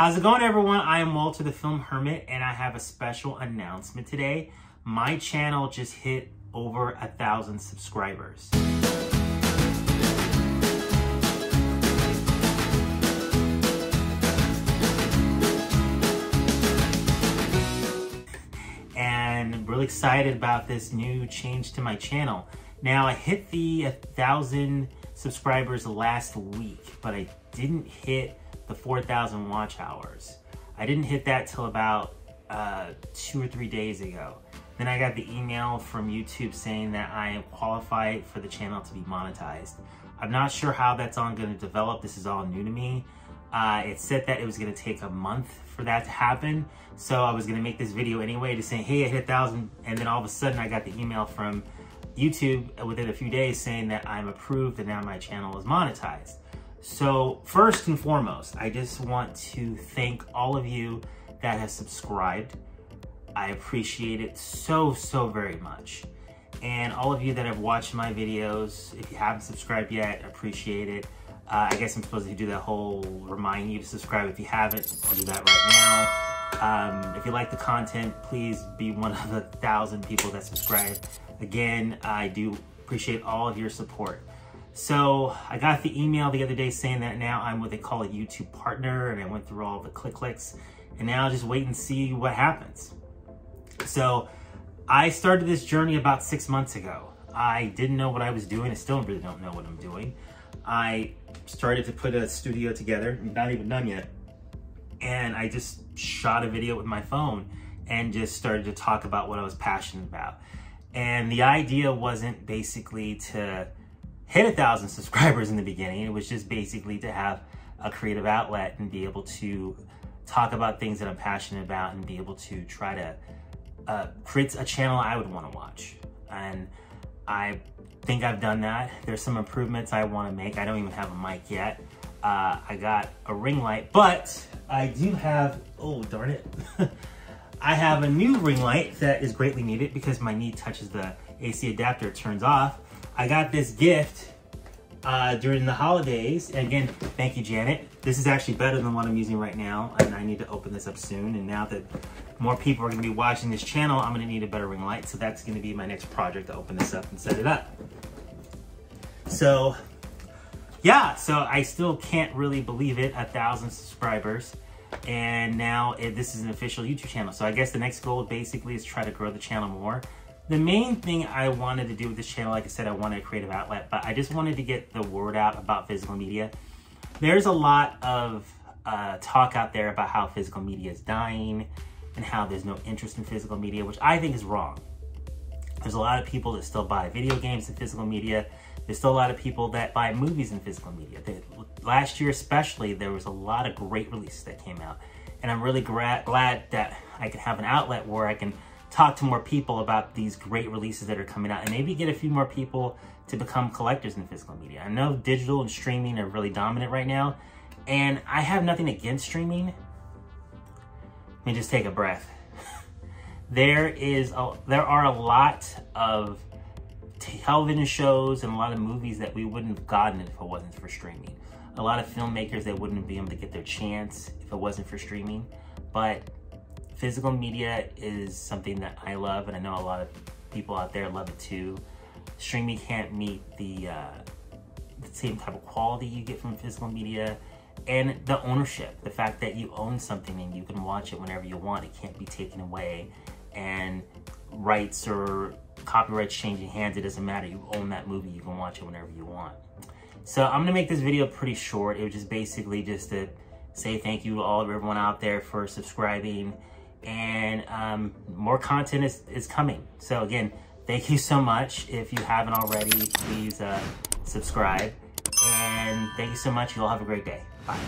How's it going, everyone? I am Walter the Film Hermit, and I have a special announcement today. My channel just hit over a thousand subscribers. And I'm really excited about this new change to my channel. Now, I hit the 1,000 subscribers last week, but I didn't hit the 4,000 watch hours. I didn't hit that till about uh, two or three days ago. Then I got the email from YouTube saying that I am qualified for the channel to be monetized. I'm not sure how that's all going to develop. This is all new to me. Uh, it said that it was going to take a month for that to happen. So I was going to make this video anyway to say, hey, I hit 1,000. And then all of a sudden I got the email from YouTube within a few days saying that I'm approved and now my channel is monetized. So first and foremost, I just want to thank all of you that have subscribed. I appreciate it so, so very much. And all of you that have watched my videos, if you haven't subscribed yet, appreciate it. Uh, I guess I'm supposed to do that whole remind you to subscribe. If you haven't, I'll do that right now. Um, if you like the content, please be one of the thousand people that subscribe. Again, I do appreciate all of your support. So I got the email the other day saying that now I'm what they call a YouTube partner and I went through all the click clicks and now I'll just wait and see what happens. So I started this journey about six months ago. I didn't know what I was doing. I still really don't know what I'm doing. I started to put a studio together, not even done yet. And I just shot a video with my phone and just started to talk about what I was passionate about. And the idea wasn't basically to hit a thousand subscribers in the beginning. It was just basically to have a creative outlet and be able to talk about things that I'm passionate about and be able to try to uh, create a channel I would want to watch. And I think I've done that. There's some improvements I want to make. I don't even have a mic yet. Uh, I got a ring light, but I do have, oh darn it. I have a new ring light that is greatly needed because my knee touches the AC adapter, it turns off. I got this gift uh, during the holidays. And again, thank you, Janet. This is actually better than what I'm using right now, and I need to open this up soon. And now that more people are gonna be watching this channel, I'm gonna need a better ring light. So that's gonna be my next project to open this up and set it up. So yeah, so I still can't really believe it, a thousand subscribers. And now it, this is an official YouTube channel. So I guess the next goal basically is try to grow the channel more. The main thing I wanted to do with this channel, like I said, I wanted a creative outlet, but I just wanted to get the word out about physical media. There's a lot of uh, talk out there about how physical media is dying and how there's no interest in physical media, which I think is wrong. There's a lot of people that still buy video games in physical media. There's still a lot of people that buy movies in physical media. They, last year especially, there was a lot of great releases that came out. And I'm really glad that I can have an outlet where I can talk to more people about these great releases that are coming out and maybe get a few more people to become collectors in physical media. I know digital and streaming are really dominant right now, and I have nothing against streaming. Let me just take a breath. there is a, there are a lot of television shows and a lot of movies that we wouldn't have gotten if it wasn't for streaming. A lot of filmmakers that wouldn't be able to get their chance if it wasn't for streaming. But physical media is something that I love, and I know a lot of people out there love it too. Streaming can't meet the, uh, the same type of quality you get from physical media and the ownership, the fact that you own something and you can watch it whenever you want. It can't be taken away and rights or copyrights changing hands, it doesn't matter. You own that movie, you can watch it whenever you want. So I'm gonna make this video pretty short. It was just basically just to say thank you to all of everyone out there for subscribing and um, more content is, is coming. So again, thank you so much. If you haven't already, please uh, subscribe. And thank you so much. You all have a great day. Bye.